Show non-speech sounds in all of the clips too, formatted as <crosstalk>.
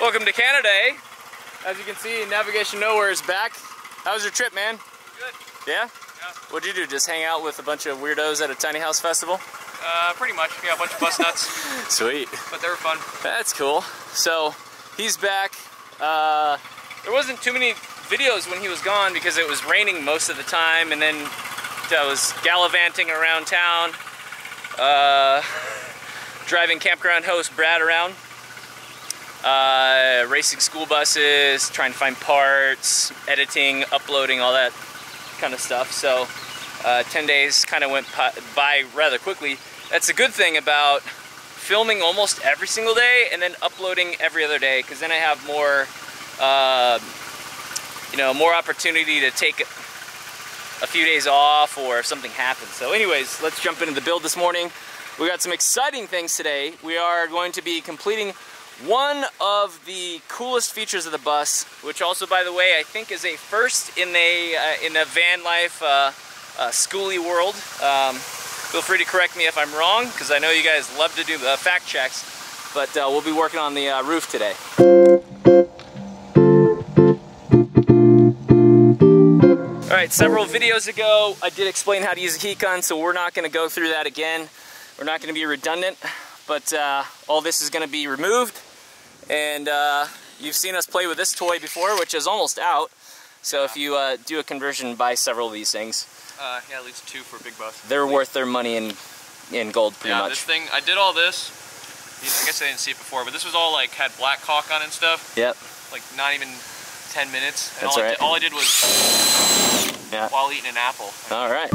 Welcome to Canada, eh? As you can see, Navigation Nowhere is back. How was your trip, man? Good. Yeah? Yeah. What'd you do? Just hang out with a bunch of weirdos at a tiny house festival? Uh, pretty much. Yeah, a bunch of bus <laughs> nuts, Sweet. but they were fun. That's cool. So, he's back. Uh, there wasn't too many videos when he was gone because it was raining most of the time, and then I was gallivanting around town, uh, <laughs> driving campground host Brad around, uh, racing school buses, trying to find parts, editing, uploading, all that kind of stuff. So, uh, 10 days kind of went by rather quickly. That's a good thing about filming almost every single day and then uploading every other day because then I have more, uh, you know, more opportunity to take a few days off or if something happens. So anyways, let's jump into the build this morning. We got some exciting things today. We are going to be completing one of the coolest features of the bus, which also, by the way, I think is a first in a uh, in a van life uh, uh, skoolie world. Um, feel free to correct me if I'm wrong, because I know you guys love to do uh, fact checks. But uh, we'll be working on the uh, roof today. All right, several videos ago, I did explain how to use a heat gun, so we're not gonna go through that again. We're not gonna be redundant, but all this is gonna be removed. And uh, you've seen us play with this toy before, which is almost out. So if you uh, do a conversion, buy several of these things. Uh, yeah, at least two for big bus. They're worth their money in in gold, pretty yeah, much. this thing, I did all this. I guess I didn't see it before, but this was all like had black caulk on and stuff. Yep. Like not even 10 minutes. And That's all, I right. did, all I did was Yeah. while eating an apple. All right.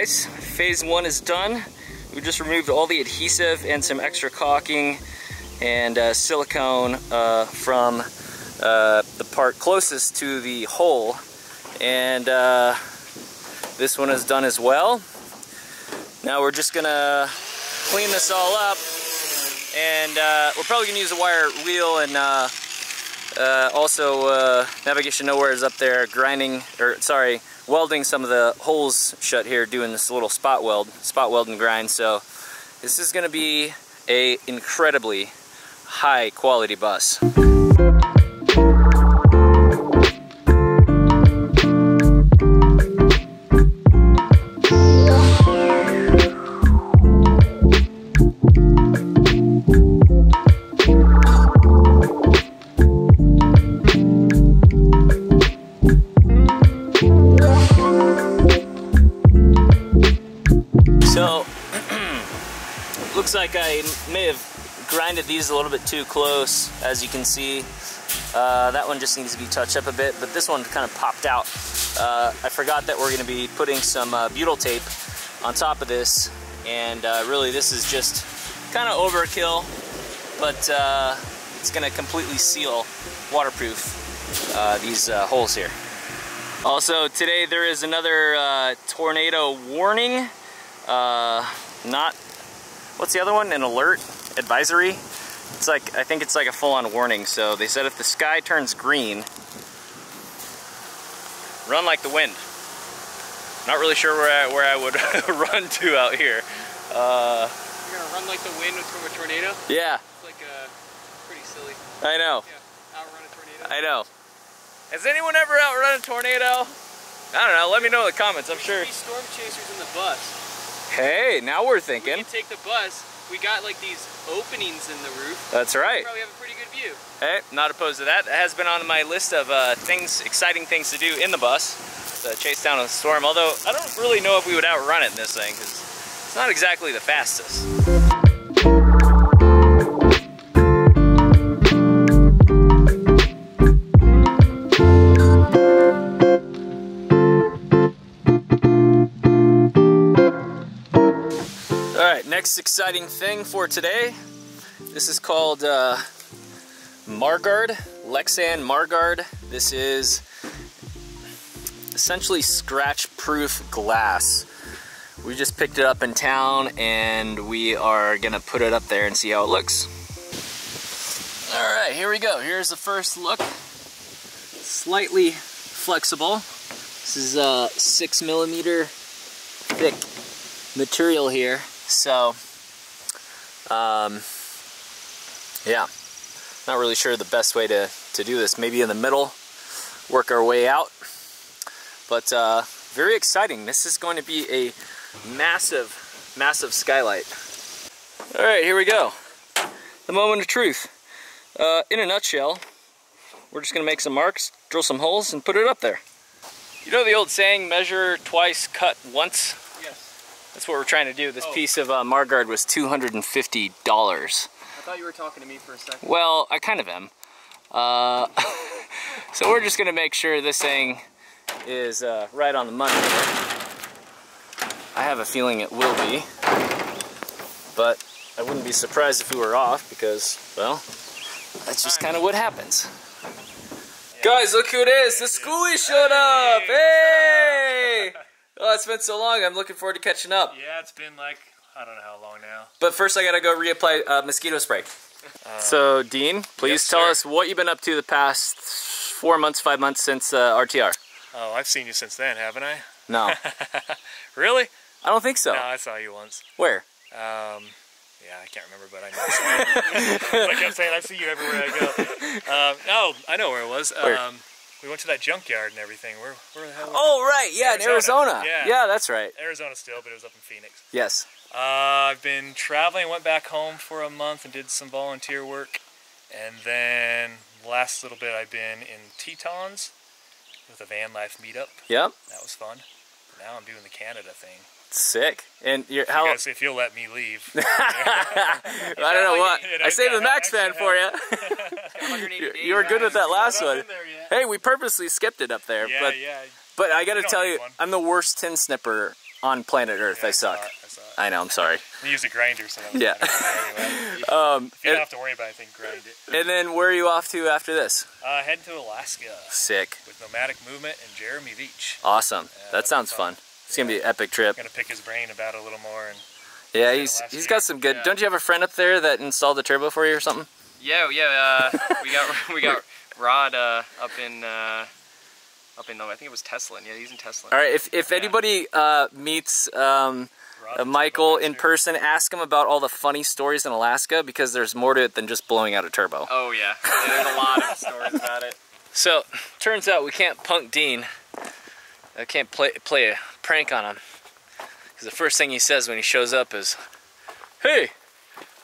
Guys. Phase one is done. We just removed all the adhesive and some extra caulking and uh, silicone uh, from uh, the part closest to the hole. And uh, this one is done as well. Now we're just gonna clean this all up and uh, we're probably gonna use a wire wheel and uh, uh, also uh, Navigation Nowhere is up there grinding, or sorry, welding some of the holes shut here doing this little spot weld, spot weld and grind. So this is gonna be a incredibly high quality bus. These a little bit too close, as you can see. Uh, that one just needs to be touched up a bit, but this one kind of popped out. Uh, I forgot that we're going to be putting some uh, butyl tape on top of this, and uh, really this is just kind of overkill, but uh, it's going to completely seal, waterproof uh, these holes here. Also, today there is another tornado warning. Not, what's the other one? An alert advisory. It's like, I think it's like a full-on warning. So they said if the sky turns green, run like the wind. Not really sure where I, where I would <laughs> run to out here. Uh, You're gonna run like the wind from a tornado? yeah, It's like uh, pretty silly. I know, Yeah, outrun a tornado. I know. Has anyone ever outrun a tornado? I don't know, let me know in the comments, I'm sure. These storm chasers in the bus. Hey, now we're We thinking. can take the bus. We got like these openings in the roof. That's right. Probably have a pretty good view. Hey, not opposed to that. That has been on my list of uh, things, exciting things to do in the bus. To chase down a storm. Although I don't really know if we would outrun it in this thing because it's not exactly the fastest. Exciting thing for today. This is called uh, Margard, Lexan Margard. This is essentially scratch-proof glass. We just picked it up in town and we are gonna put it up there and see how it looks. All right, here we go. Here's the first look. slightly flexible. This is a six millimeter thick material here. So, um, yeah, not really sure the best way to, to do this. Maybe in the middle, work our way out. But uh, very exciting. This is going to be a massive, massive skylight. All right, here we go. The moment of truth. Uh, in a nutshell, we're just gonna make some marks, drill some holes, and put it up there. You know the old saying, measure twice, cut once? Yes. That's what we're trying to do. This Oh. piece of uh, Margard was $250. I thought you were talking to me for a second. Well, I kind of am. Uh, <laughs> so we're just gonna make sure this thing is uh, right on the money. I have a feeling it will be, but I wouldn't be surprised if we were off because, well, that's just kind of what happens. Guys, look who it is! The skoolie showed up! Hey! <laughs> Oh, it's been so long. I'm looking forward to catching up. Yeah, it's been like, I don't know how long now. But first, I gotta go reapply uh, mosquito spray. so, Dean, please yes, tell sir. us what you've been up to the past four months, five months since uh, RTR. Oh, I've seen you since then, haven't I? No, <laughs> Really? I don't think so. No, I saw you once. Where? Um, yeah, I can't remember, but I know. I saw you. <laughs> I kept saying, I see you everywhere I go. <laughs> Um, oh, I know where it was. Where? Um, we went to that junkyard and everything. Where, where the hell? Oh, right. Yeah, in Arizona. Arizona. Yeah. that's right. Arizona still, but it was up in Phoenix. Yes. Uh, I've been traveling. Went back home for a month and did some volunteer work, and then last little bit I've been in Tetons with a van life meetup. Yep. That was fun. Now I'm doing the Canada thing. Sick. And you're How? how? Guys, if you'll let me leave. <laughs> I don't know what. I saved the Max got fan for you. You- you were good with that last one. Hey, we purposely skipped it up there, Yeah, but yeah. but I got to tell you, one. I'm the worst tin snipper on planet Earth. Yeah, I suck. It, I saw it. I know. I'm sorry. We used a grinder, so that was Yeah. Anyway, <laughs> you, Um, if you don't and, have to worry about anything, grind it. and then where are you off to after this? Uh, heading to Alaska Sick. with Nomadic Movement and Jeremy Beach. Awesome. Yeah, that sounds fun. fun. It's gonna be an epic trip. Gonna pick his brain about it a little more and Yeah, in he's last he's year. got some good. Yeah. Don't you have a friend up there that installed the turbo for you or something? Yeah, yeah. Uh, we got <laughs> we got Rod uh, up in uh, up in I think it was Tesla. Yeah, he's in Tesla. All right. If if anybody uh, meets um, Rod uh, the Michael in Master. person, ask him about all the funny stories in Alaska because there's more to it than just blowing out a turbo. Oh yeah, Yeah, there's a lot of stories about it. <laughs> So turns out we can't punk Dean. I can't play play a prank on him because the first thing he says when he shows up is, "Hey,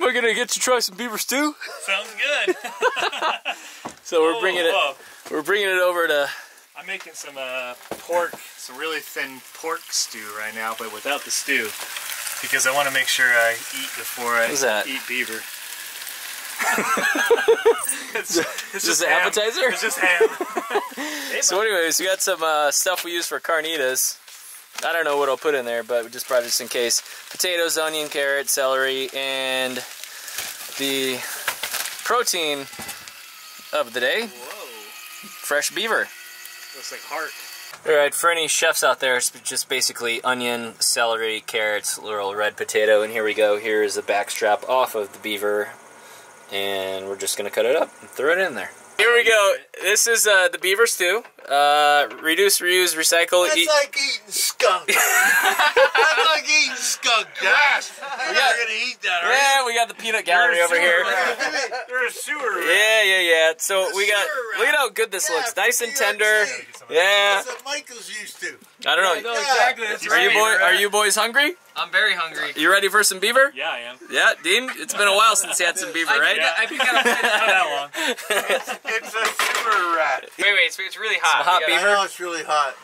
am I gonna get to try some beaver stew?" <laughs> Sounds good. <laughs> So we're bringing it. Oh, We're bringing it over to. I'm making some uh, pork, some really thin pork stew right now, but without the stew, because I want to make sure I eat before I eat beaver. <laughs> it's, it's Is just an ham. appetizer? It's just ham. So, anyways, we got some uh, stuff we use for carnitas. I don't know what I'll put in there, but just it just in case. Potatoes, onion, carrot, celery, and the protein of the day, Whoa, fresh beaver. looks like heart. All right, for any chefs out there, it's just basically onion, celery, carrots, little red potato, and here we go. Here is the back strap off of the beaver, and we're just gonna cut it up and throw it in there. Here we go. This is uh, the beaver stew. Uh, reduce, reuse, recycle. That's eat- like eating skunk. <laughs> That's like eating skunk, Josh. You're not gonna eat that, are you? Yeah, we got the peanut gallery over here. You're a sewer rat. Yeah, yeah, yeah. So we got. sewer Look at how good this Yeah, looks. Nice and tender. understand. Yeah. That's what Michael's used to. I don't know. No, exactly. That's Are you boy? Are you boys hungry? I'm very hungry. You ready for some beaver? Yeah, I am. Yeah, Dean. It's been a while since you had some beaver, right? I right? think, I think I <laughs> Not that long. <laughs> It's a sewer rat. Wait, wait, it's, it's really hot. Some hot We I beaver? know it's really hot.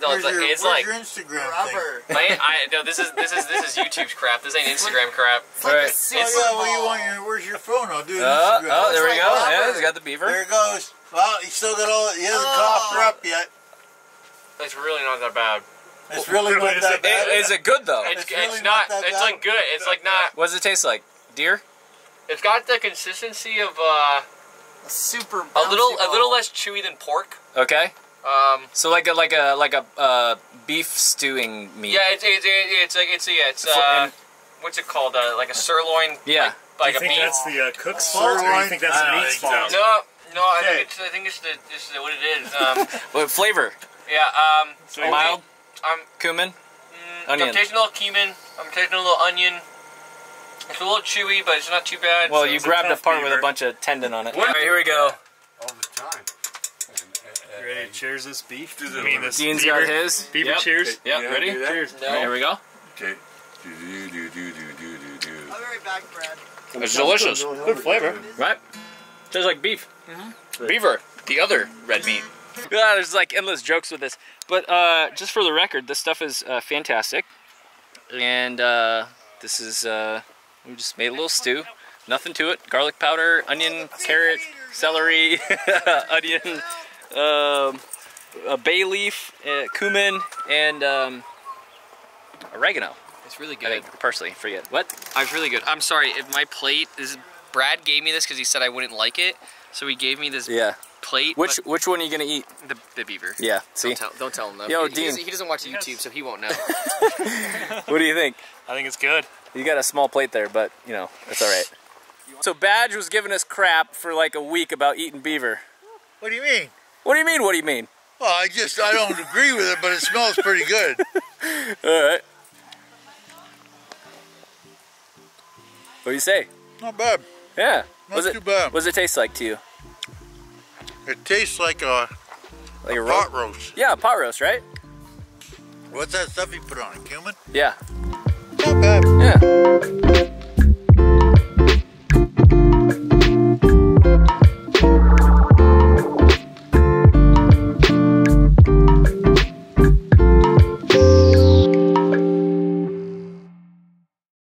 No, Where's it's like, it's like your Instagram thing? my, I, no, this is this is this is YouTube's crap. This ain't Instagram crap. All right. Oh, yeah, well, you want your, where's your phone? I'll do an Oh, Instagram. oh, there we It's go. like Yeah, he's got the beaver. There it goes. Well, he still got all, he hasn't coughed her up yet. It's really not that bad. It's really Wait, not that it- bad. It- is it good though? It's, It's it's, really not. not that it's bad. like good. It's like not. What does it taste like? Deer? It's got the consistency of uh, super a little a little less chewy than pork. Okay. Um, So like a like a like a uh, beef stewing meat. yeah, it's it's it's like it's yeah, it's For- uh, what's it called? Uh, like a sirloin. Yeah. Like, like do you a think beef. that's the uh, cook's fault, or do you think that's I the don't meat's fault? No, No, I think it's I think it's the it's the, what it is. Um, <laughs> What flavor? yeah. Um. So Mild? wait, I'm Cumin? mm, Onion. I'm tasting a little cumin. I'm tasting a little onion. It's a little chewy, but it's not too bad. Well, so- you grabbed a tough part with a bunch of tendon on it. All right, here we go. All the time. You ready to cheers this beef? Do the I mean, this Dean's beaver, got his. beaver Yep. cheers. Yep, You ready? wanna do that? Cheers. No. Here we go. Okay. Do do do do do do do do. I'll be right back, Brad. It's delicious. Good flavor. Right? Tastes like beef. Beaver, the other red meat. Yeah, there's like endless jokes with this. But uh, just for the record, this stuff is uh, fantastic. And uh, this is, uh, we just made a little stew. Nothing to it. Garlic powder, onion, carrot, celery, <laughs> onion, um, a bay leaf, uh, cumin, and um, oregano. It's really I good. think, parsley, forget. What? I was really good. I'm sorry if my plate is. Brad gave me this because he said I wouldn't like it, so he gave me this Yeah. plate. Which which one are you gonna eat? the, the beaver. Yeah. See. Don't tell, don't tell him though. Yo, he, he Dean. doesn't, he doesn't watch YouTube, so he won't know. <laughs> What do you think? I think it's good. You got a small plate there, but you know that's all right. So Badge was giving us crap for like a week about eating beaver. What do you mean? What do you mean? What do you mean? Well, I just I don't agree with it, but it smells pretty good. <laughs> All right. What do you say? Not bad. Yeah. Not it, too bad. What does it taste like to you? It tastes like a Like a pot roast? roast. Yeah, pot roast, right? What's that stuff you put on it? Cumin? Yeah.